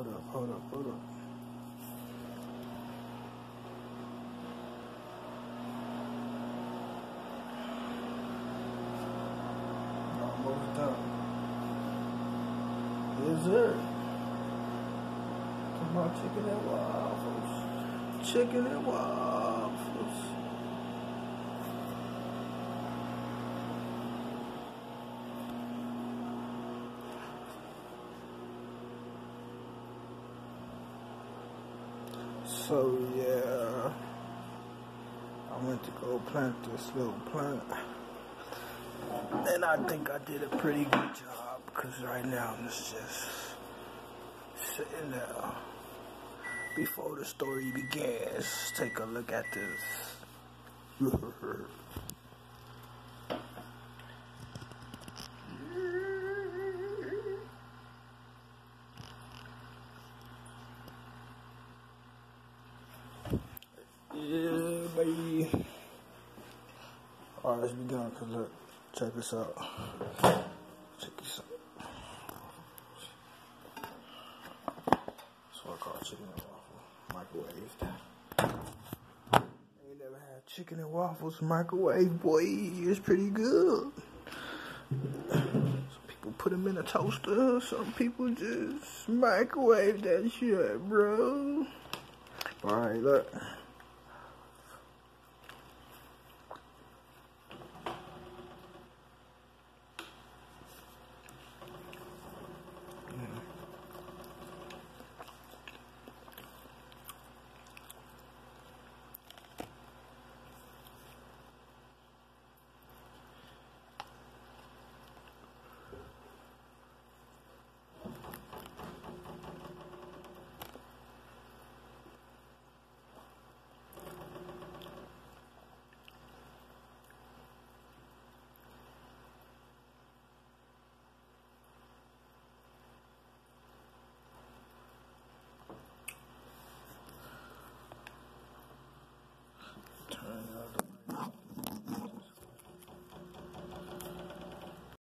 Hold up, hold up, hold up. Almost done. Yes, sir. Come on, chicken and waffles. Chicken and waffles. So yeah, I went to go plant this little plant. And I think I did a pretty good job because right now I'm just sitting there. Before the story begins, take a look at this. Alright, let's be begin because look, uh, check this out. Check this out. That's what I call chicken and waffle. Microwaved. Ain't never had chicken and waffles microwave, boy. It's pretty good. Some people put them in a toaster. Some people just microwave that shit, bro. Alright, look.